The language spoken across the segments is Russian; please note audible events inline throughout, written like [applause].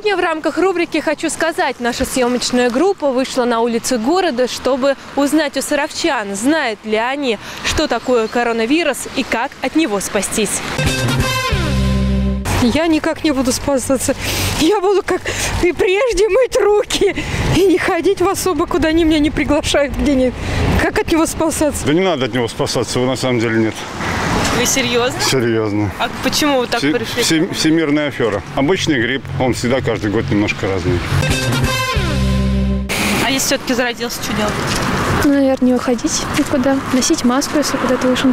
Сегодня в рамках рубрики «Хочу сказать» наша съемочная группа вышла на улицы города, чтобы узнать у саровчан, знают ли они, что такое коронавирус и как от него спастись. Я никак не буду спасаться. Я буду как и прежде мыть руки и не ходить в особо, куда они меня не приглашают где-нибудь. Как от него спасаться? Да не надо от него спасаться, его на самом деле нет. Вы серьезно? Серьезно. А почему вы так Все- пришли? все- всемирная афера. Обычный грипп, он всегда каждый год немножко разный. А если все-таки заразился, что делать? Ну, наверное, не уходить никуда, носить маску, если куда-то вышел.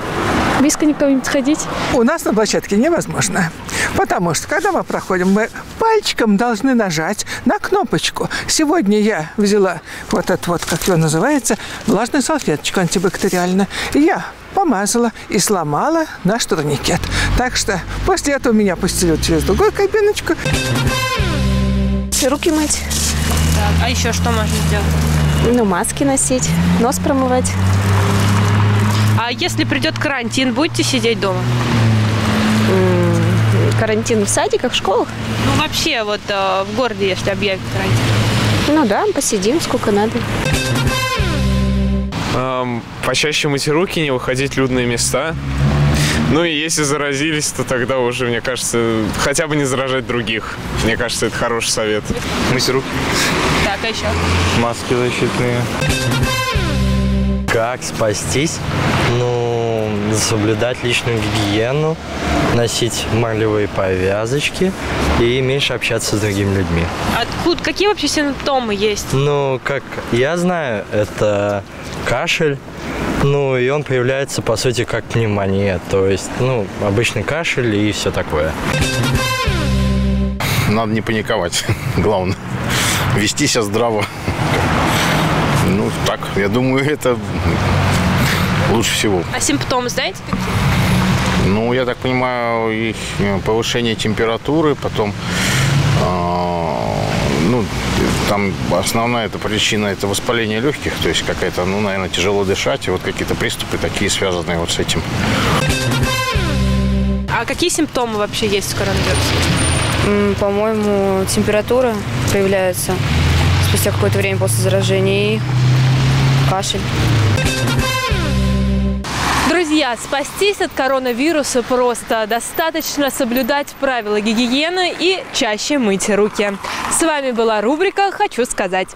Близко никого не подходить. У нас на площадке невозможно. Потому что, когда мы проходим, мы пальчиком должны нажать на кнопочку. Сегодня я взяла вот это вот, как его называется, влажную салфеточку антибактериальную. И я помазала и сломала наш турникет. Так что после этого меня пустили через другую кабиночку. Руки мыть, А еще что можно сделать? ну, маски носить, нос промывать. А если придет карантин, будете сидеть дома? Карантин в садиках, в школах? Ну, вообще, вот э, в городе, если объявят карантин. Ну да, посидим сколько надо. Эм, почаще мыть руки, не выходить в людные места. Ну и если заразились, то тогда уже, мне кажется, хотя бы не заражать других. Мне кажется, это хороший совет. Мыть руки, Так, а еще? маски защитные. Как спастись? Ну, соблюдать личную гигиену, носить марлевые повязочки и меньше общаться с другими людьми. Откуда, какие вообще симптомы есть? Ну, как я знаю, это кашель. Ну, и он появляется, по сути, как пневмония. То есть, ну, обычный кашель и все такое. Надо не паниковать. [laughs] Главное. Вести себя здраво. Ну, так, я думаю, это лучше всего. А симптомы знаете какие? Ну, я так понимаю, их э, повышение температуры, потом, а, ну, там основная эта причина – это воспаление легких, то есть какая-то, ну, наверное, тяжело дышать, и вот какие-то приступы такие, связанные вот с этим. А какие симптомы вообще есть с коронавирусом? М, По-моему, температура появляется спустя какое-то время после заражения и кашель. Друзья, спастись от коронавируса просто. Достаточно соблюдать правила гигиены и чаще мыть руки. С вами была рубрика «Хочу сказать».